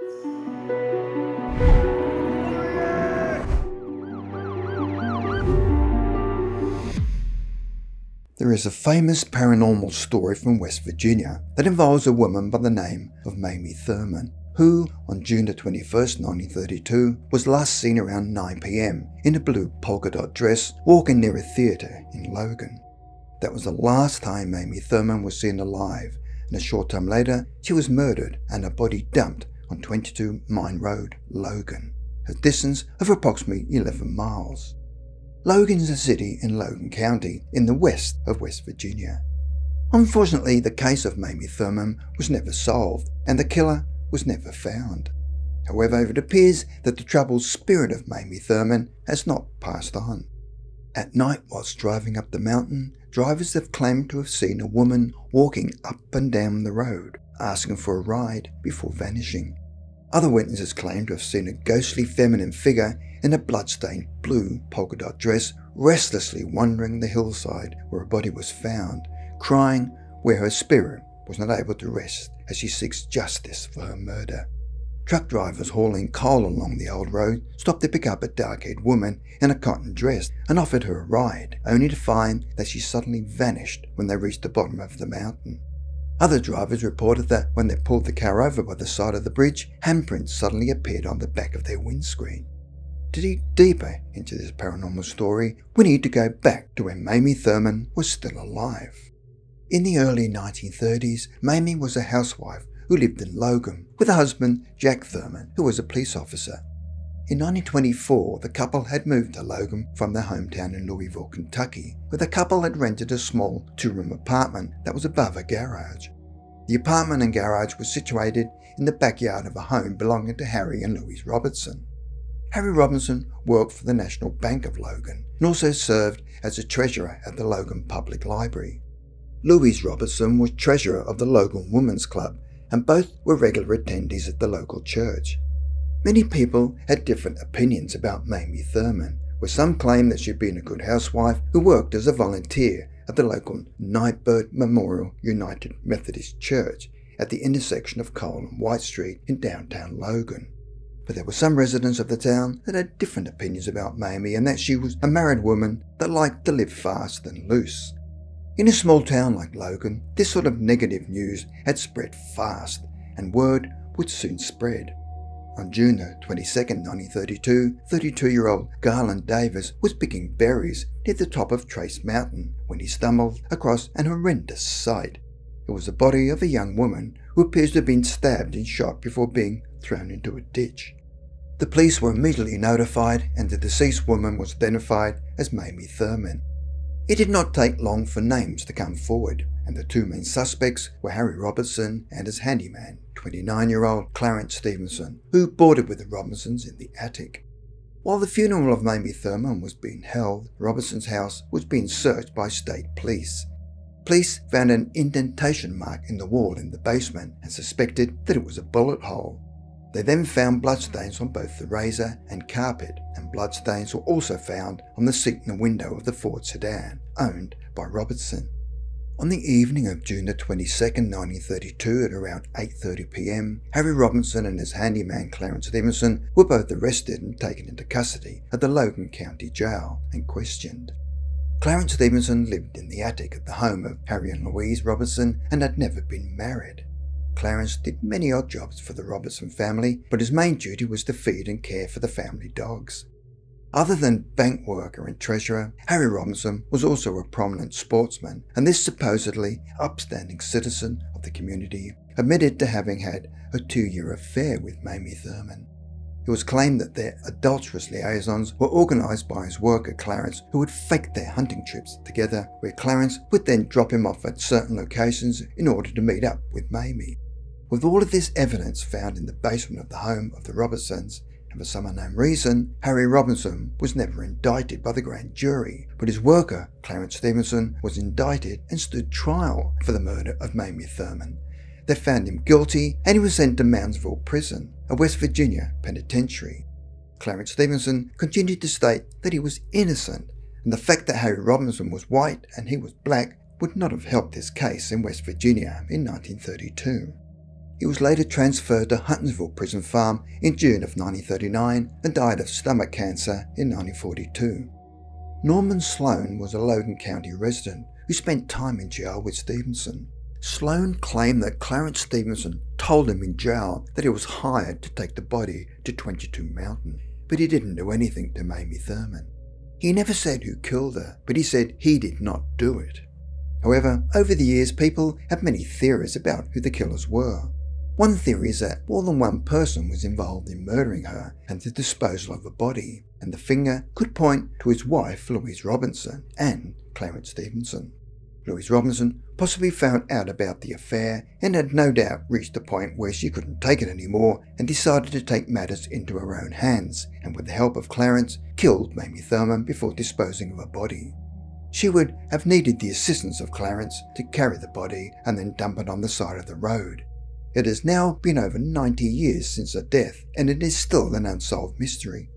There is a famous paranormal story from West Virginia that involves a woman by the name of Mamie Thurman, who, on June 21, 1932, was last seen around 9pm in a blue polka dot dress walking near a theatre in Logan. That was the last time Mamie Thurman was seen alive, and a short time later, she was murdered and her body dumped on 22 Mine Road, Logan, a distance of approximately 11 miles. Logan is a city in Logan County in the west of West Virginia. Unfortunately, the case of Mamie Thurman was never solved and the killer was never found. However, it appears that the troubled spirit of Mamie Thurman has not passed on. At night, whilst driving up the mountain, drivers have claimed to have seen a woman walking up and down the road, asking for a ride before vanishing. Other witnesses claim to have seen a ghostly feminine figure in a bloodstained blue polka dot dress restlessly wandering the hillside where her body was found, crying where her spirit was not able to rest as she seeks justice for her murder. Truck drivers hauling coal along the old road stopped to pick up a dark haired woman in a cotton dress and offered her a ride, only to find that she suddenly vanished when they reached the bottom of the mountain. Other drivers reported that when they pulled the car over by the side of the bridge, handprints suddenly appeared on the back of their windscreen. To dig deeper into this paranormal story, we need to go back to when Mamie Thurman was still alive. In the early 1930s, Mamie was a housewife who lived in Logan with her husband, Jack Thurman, who was a police officer. In 1924, the couple had moved to Logan from their hometown in Louisville, Kentucky, where the couple had rented a small two room apartment that was above a garage. The apartment and garage was situated in the backyard of a home belonging to Harry and Louise Robertson. Harry Robinson worked for the National Bank of Logan and also served as a treasurer at the Logan Public Library. Louise Robertson was treasurer of the Logan Women's Club, and both were regular attendees at the local church. Many people had different opinions about Mamie Thurman, where some claimed that she'd been a good housewife who worked as a volunteer at the local Nighbert Memorial United Methodist Church at the intersection of Cole and White Street in downtown Logan. But there were some residents of the town that had different opinions about Mamie and that she was a married woman that liked to live fast and loose. In a small town like Logan, this sort of negative news had spread fast, and word would soon spread. On June 22, 1932, 32 year old Garland Davis was picking berries near the top of Trace Mountain when he stumbled across an horrendous sight. It was the body of a young woman who appears to have been stabbed and shot before being thrown into a ditch. The police were immediately notified, and the deceased woman was identified as Mamie Thurman. It did not take long for names to come forward, and the two main suspects were Harry Robertson and his handyman, 29 year old Clarence Stevenson, who boarded with the Robinsons in the attic. While the funeral of Mamie Thurman was being held, Robinson's house was being searched by state police. Police found an indentation mark in the wall in the basement and suspected that it was a bullet hole. They then found bloodstains on both the razor and carpet, and bloodstains were also found on the seat in the window of the Ford sedan owned by Robertson. On the evening of June 22, 1932, at around 8:30 p.m., Harry Robinson and his handyman Clarence Stevenson were both arrested and taken into custody at the Logan County Jail and questioned. Clarence Stevenson lived in the attic at the home of Harry and Louise Robertson and had never been married. Clarence did many odd jobs for the Robertson family, but his main duty was to feed and care for the family dogs. Other than bank worker and treasurer, Harry Robinson was also a prominent sportsman, and this supposedly upstanding citizen of the community admitted to having had a two year affair with Mamie Thurman. It was claimed that their adulterous liaisons were organised by his worker Clarence, who would fake their hunting trips together, where Clarence would then drop him off at certain locations in order to meet up with Mamie. With all of this evidence found in the basement of the home of the Robertsons, and for some unknown reason, Harry Robinson was never indicted by the grand jury, but his worker, Clarence Stevenson, was indicted and stood trial for the murder of Mamie Thurman. They found him guilty and he was sent to Moundsville Prison, a West Virginia penitentiary. Clarence Stevenson continued to state that he was innocent, and the fact that Harry Robinson was white and he was black would not have helped his case in West Virginia in 1932. He was later transferred to Huttonsville Prison Farm in June of 1939 and died of stomach cancer in 1942. Norman Sloan was a Logan County resident who spent time in jail with Stevenson. Sloan claimed that Clarence Stevenson told him in jail that he was hired to take the body to 22 Mountain, but he didn't do anything to Mamie Thurman. He never said who killed her, but he said he did not do it. However, over the years, people have many theories about who the killers were. One theory is that more than one person was involved in murdering her and the disposal of the body, and the finger could point to his wife, Louise Robinson, and Clarence Stevenson. Louise Robinson possibly found out about the affair and had no doubt reached a point where she couldn't take it anymore and decided to take matters into her own hands, and with the help of Clarence, killed Mamie Thurman before disposing of her body. She would have needed the assistance of Clarence to carry the body and then dump it on the side of the road, it has now been over 90 years since her death, and it is still an unsolved mystery.